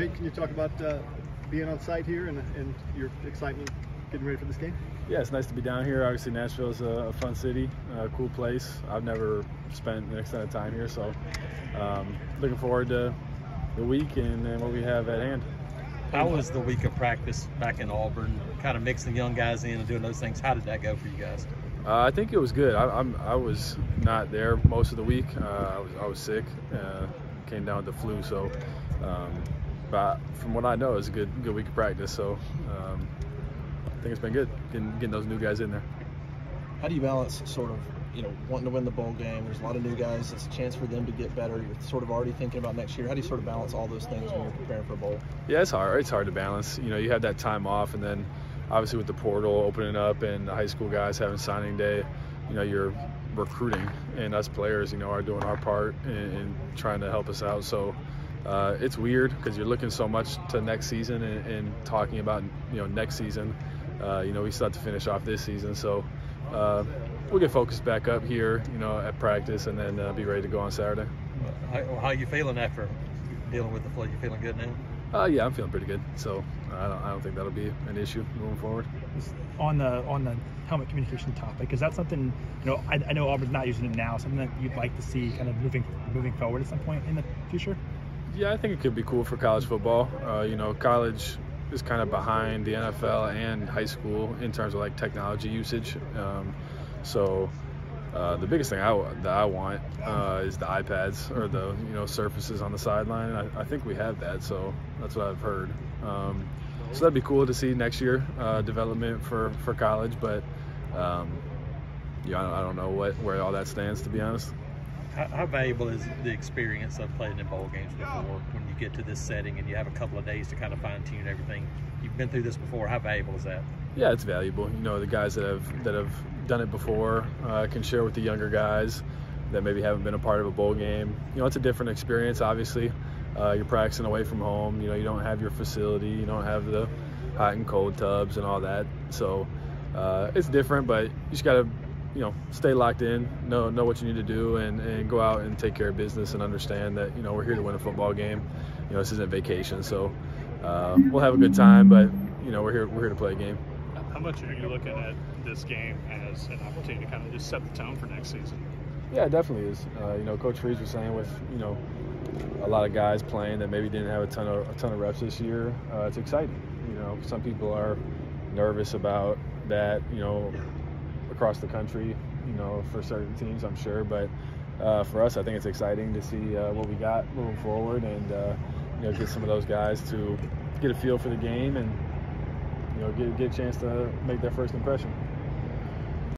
Pete, can you talk about uh, being on site here and, and your excitement getting ready for this game? Yeah, it's nice to be down here. Obviously, Nashville is a, a fun city, a cool place. I've never spent an extended time here, so um, looking forward to the week and, and what we have at hand. How was the week of practice back in Auburn? Kind of mixing young guys in and doing those things. How did that go for you guys? Uh, I think it was good. I, am I was not there most of the week. Uh, I was I was sick. Uh, came down with the flu, so. Um, but from what I know, it's a good good week of practice. So um, I think it's been good getting, getting those new guys in there. How do you balance sort of you know wanting to win the bowl game? There's a lot of new guys. It's a chance for them to get better. You're sort of already thinking about next year. How do you sort of balance all those things when you're preparing for a bowl? Yeah, it's hard. It's hard to balance. You know, you have that time off, and then obviously with the portal opening up and the high school guys having signing day, you know, you're recruiting, and us players, you know, are doing our part in trying to help us out. So. Uh, it's weird because you're looking so much to next season and, and, talking about you know next season. Uh, you know we still have to finish off this season, so uh, we'll get focused back up here, you know, at practice, and then uh, be ready to go on Saturday. How, how are you feeling after dealing with the flu? You feeling good now? Uh, yeah, I'm feeling pretty good. So I don't, I don't think that'll be an issue moving forward. On the on the helmet communication topic, is that something you know? I, I know Auburn's not using it now. Something that you'd like to see kind of moving moving forward at some point in the future? Yeah, I think it could be cool for college football. Uh, you know, college is kind of behind the NFL and high school in terms of like technology usage. Um, so uh, the biggest thing I, that I want uh, is the iPads or the you know surfaces on the sideline. I, I, think we have that, so that's what I've heard. Um, so that'd be cool to see next year uh, development for for college, but um, yeah, I don't, I don't know what where all that stands to be honest. How, how, valuable is the experience of playing in bowl games before when you get to this setting and you have a couple of days to kind of fine tune everything? You've been through this before. How valuable is that? Yeah, it's valuable. You know, the guys that have that have done it before uh, can share with the younger guys that maybe haven't been a part of a bowl game. You know, it's a different experience. Obviously, uh, you're practicing away from home. You know, you don't have your facility. You don't have the hot and cold tubs and all that. So uh, it's different, but you just got to you know, stay locked in, know know what you need to do, and, and go out and take care of business, and understand that you know we're here to win a football game. You know, this isn't vacation, so uh, we'll have a good time, but you know we're here we're here to play a game. How much are you looking at this game as an opportunity to kind of just set the tone for next season? Yeah, it definitely is. Uh, you know, Coach Freeze was saying with you know a lot of guys playing that maybe didn't have a ton of a ton of reps this year. Uh, it's exciting. You know, some people are nervous about that. You know, across the country, you know, for certain teams, I'm sure. But uh, for us, I think it's exciting to see uh, what we got moving forward and, uh, you know, get some of those guys to get a feel for the game and, you know, get, get a chance to make their first impression.